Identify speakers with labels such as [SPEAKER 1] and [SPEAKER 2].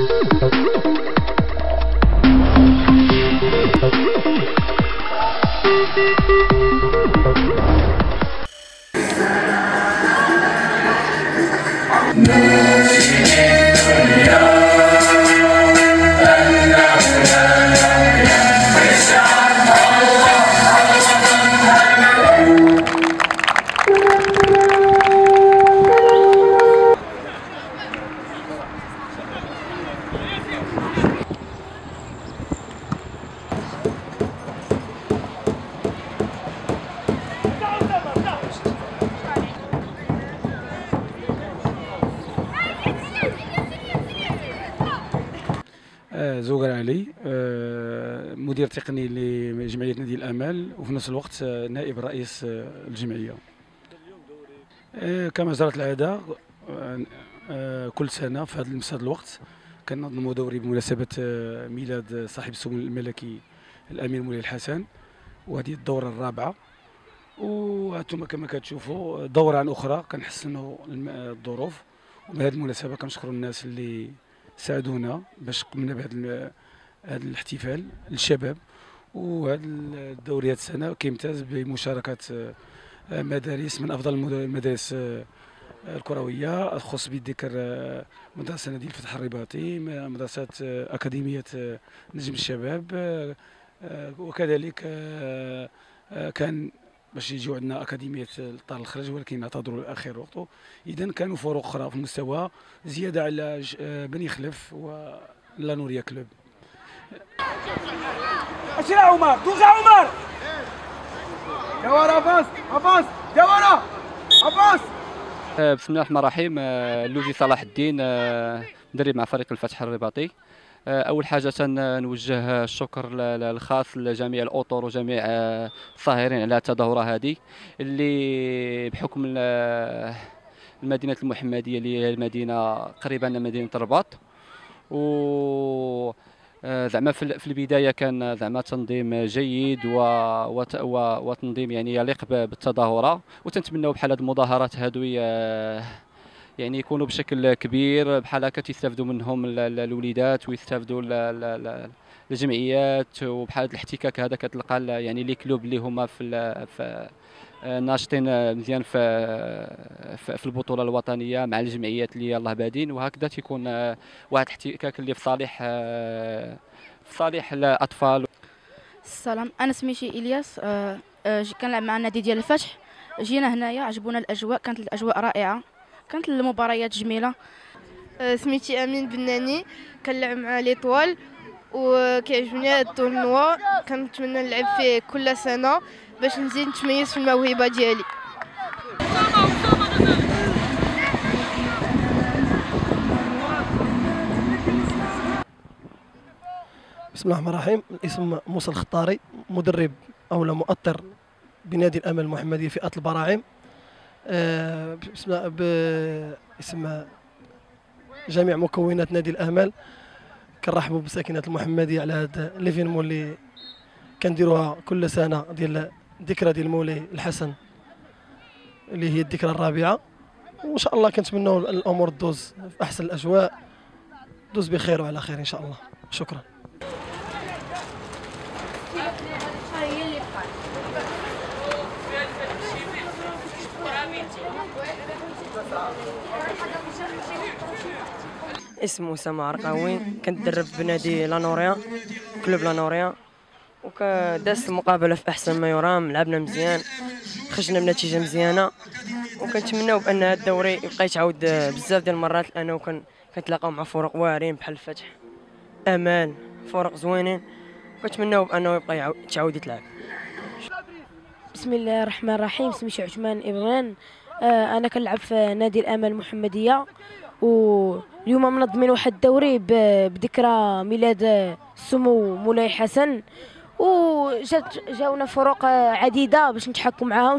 [SPEAKER 1] آه، زوغر علي آه، مدير تقني لجمعية نادي الأمل وفي نفس الوقت آه، نائب رئيس آه، الجمعية. آه، كما جرت العادة آه، كل سنة في هذا هذا الوقت كننظموا دوري بمناسبة آه، ميلاد صاحب السمو الملكي الأمير مولاي الحسن وهذه الدورة الرابعة. وأنتم كما كتشوفوا دورة عن أخرى كنحسنوا الظروف. وبهذه المناسبة كنشكروا الناس اللي ساعدونا باش قمنا بهذا هذا الاحتفال للشباب وهذا الدوري هذه السنة كيمتاز بمشاركة آه، مدارس من أفضل المد- المدارس آه، الكروية الخاص بالذكر آه، مدرسة نادي الفتح الرباطي مدرسة أكاديمية نجم الشباب وكذلك كان باش يجيو عندنا أكاديمية الطار الخرج ولكن اعتذروا لآخر وقت. اذا كانوا فروق أخرى في المستوى زيادة على آه، بني خلف ولا نوريا كلوب.
[SPEAKER 2] اشيل عمر دوز عمر. جوار أفاس أفاس جوارا أفاس.
[SPEAKER 3] آه، بسم الله الرحمن الرحيم. آه، لوزي صلاح الدين مدرب مع فريق الفتح الرباطي. أول حاجة نوجه الشكر الخاص لجميع الأطر وجميع آه، الصاهرين على التظاهره هذه اللي بحكم ال- المدينة المحمدية اللي هي المدينة قريبة من مدينة الرباط و آه، زعما في ال- في البداية كان زعما تنظيم جيد و... وت... و... وتنظيم يعني يليق بالتظاهره وتنتمناو بحال هاد المظاهرات ي- يعني يكونوا بشكل كبير بحال هكا تيستافدوا منهم ال- ال- الوليدات ويستافدوا ال- ال- ال- الجمعيات وبحال هاد الاحتكاك هذا كتلقى يعني لي كلوب اللي هما في في آه، ناشطين آه، مزيان في في في البطولة الوطنية مع الجمعيات اللي يلاه بادين. وهكذا تيكون آه، واحد الاحتكاك اللي في صالح آه، في صالح الأطفال.
[SPEAKER 4] السلام. أنا سميتي إلياس آه، آه، كنلعب مع النادي ديال الفتح. جينا هنايا عجبونا الأجواء كانت الأجواء رائعة. كانت المباريات جميلة.
[SPEAKER 5] آه، سميتي أمين بناني كنلعب مع ليطوال وكيعجبني هاد التورنوا. كنتمنى نلعب فيه كل سنة باش نزيد نتميز في الموهبة ديالي.
[SPEAKER 6] بسم الله الرحمن الرحيم. الاسم موسى الخطاري مدرب أو لا مؤطر بنادي الأمل المحمديه فئه البراعم. باسم جميع مكونات نادي الامل كنرحبوا بساكنة المحمديه على هذا l'événement اللي كنديروها كل سنة ديال الذكرى ديال مولاي الحسن اللي هي الذكرى الرابعة. وإن شاء الله كنتمنوا الأمور تدوز في أحسن الأجواء. دوز بخير وعلى خير إن شاء الله. شكرا.
[SPEAKER 7] اسمه أسامة عرقاوي كنتدرب بنادي لانوريا كلوب لانوريا وكدازت المقابلة في أحسن ما يرام لعبنا مزيان خرجنا بنتيجة مزيانة وكنتمناو بأن هذا الدوري يبقى يتعاود بزاف ديال المرات لأنه كن كنتلاقاو مع فرق واعرين بحال الفتح. أمال فرق زوينين وكنتمناو بأنه يبقى يتعاود يتلعب.
[SPEAKER 8] بسم الله الرحمن الرحيم. سميتي عثمان إبران آه أنا كنلعب في نادي الأمل المحمدية. واليوم منظمين واحد الدوري بذكرى ميلاد سمو مولاي حسن. وجات جاونا فرق عديدة باش نتحكم معاهم.